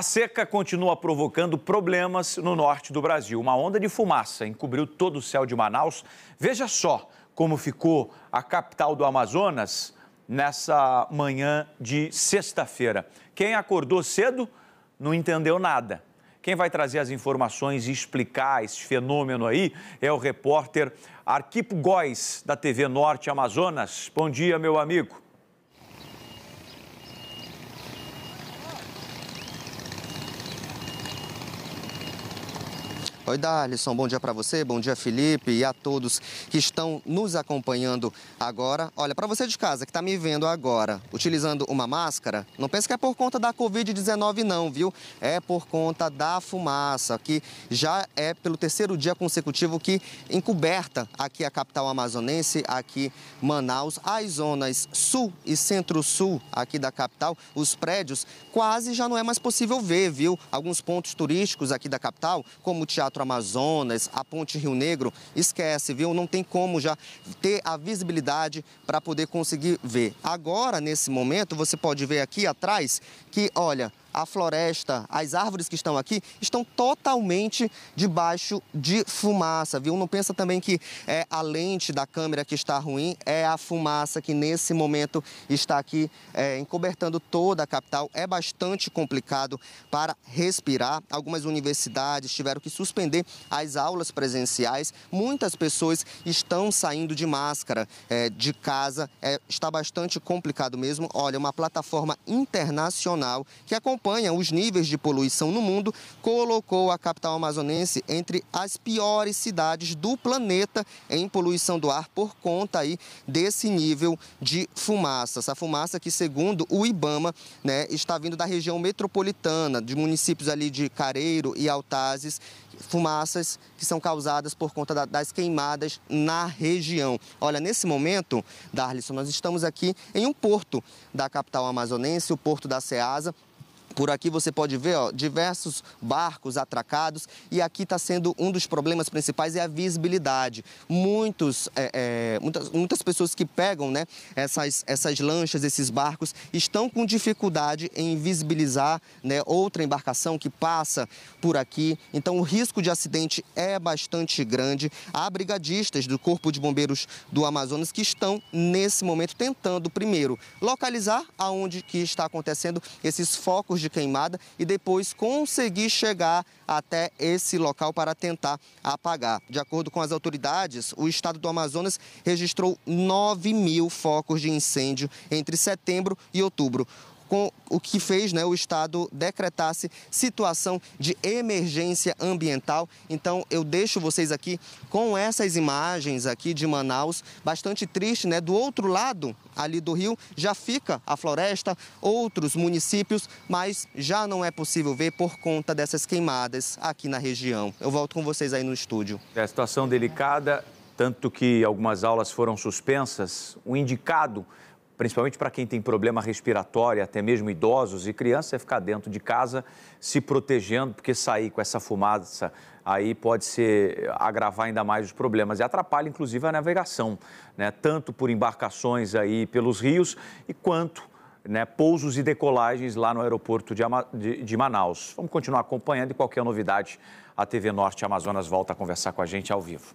A seca continua provocando problemas no norte do Brasil. Uma onda de fumaça encobriu todo o céu de Manaus. Veja só como ficou a capital do Amazonas nessa manhã de sexta-feira. Quem acordou cedo não entendeu nada. Quem vai trazer as informações e explicar esse fenômeno aí é o repórter Arquipo Góes, da TV Norte Amazonas. Bom dia, meu amigo. Oi, Darlison, bom dia para você, bom dia, Felipe, e a todos que estão nos acompanhando agora. Olha, para você de casa que está me vendo agora utilizando uma máscara, não pense que é por conta da Covid-19, não, viu? É por conta da fumaça, que já é pelo terceiro dia consecutivo que encoberta aqui a capital amazonense, aqui Manaus, as zonas sul e centro-sul aqui da capital, os prédios, quase já não é mais possível ver, viu? Alguns pontos turísticos aqui da capital, como o Teatro Amazonas, a Ponte Rio Negro, esquece, viu? Não tem como já ter a visibilidade para poder conseguir ver. Agora, nesse momento, você pode ver aqui atrás que, olha, a floresta, as árvores que estão aqui estão totalmente debaixo de fumaça, viu? Não pensa também que é a lente da câmera que está ruim, é a fumaça que nesse momento está aqui é, encobertando toda a capital. É bastante complicado para respirar. Algumas universidades tiveram que suspender as aulas presenciais. Muitas pessoas estão saindo de máscara é, de casa. É, está bastante complicado mesmo. Olha, uma plataforma internacional que acompanha acompanha os níveis de poluição no mundo, colocou a capital amazonense entre as piores cidades do planeta em poluição do ar por conta aí desse nível de fumaça. Essa fumaça que, segundo o IBAMA, né, está vindo da região metropolitana, de municípios ali de Careiro e Altazes, fumaças que são causadas por conta das queimadas na região. Olha, nesse momento, Darlison, nós estamos aqui em um porto da capital amazonense, o porto da Ceasa, por aqui você pode ver ó, diversos barcos atracados e aqui está sendo um dos problemas principais é a visibilidade. Muitos, é, é, muitas, muitas pessoas que pegam né, essas, essas lanchas, esses barcos, estão com dificuldade em visibilizar né, outra embarcação que passa por aqui. Então o risco de acidente é bastante grande. Há brigadistas do Corpo de Bombeiros do Amazonas que estão nesse momento tentando primeiro localizar aonde que está acontecendo esses focos de queimada e depois conseguir chegar até esse local para tentar apagar. De acordo com as autoridades, o estado do Amazonas registrou 9 mil focos de incêndio entre setembro e outubro com o que fez né, o Estado decretasse situação de emergência ambiental. Então eu deixo vocês aqui com essas imagens aqui de Manaus, bastante triste, né? Do outro lado ali do rio já fica a floresta, outros municípios, mas já não é possível ver por conta dessas queimadas aqui na região. Eu volto com vocês aí no estúdio. É a situação delicada, tanto que algumas aulas foram suspensas. O indicado principalmente para quem tem problema respiratório, até mesmo idosos e crianças, é ficar dentro de casa se protegendo, porque sair com essa fumaça aí pode ser agravar ainda mais os problemas e atrapalha inclusive a navegação, né? tanto por embarcações aí pelos rios e quanto né, pousos e decolagens lá no aeroporto de, de, de Manaus. Vamos continuar acompanhando e qualquer novidade, a TV Norte Amazonas volta a conversar com a gente ao vivo.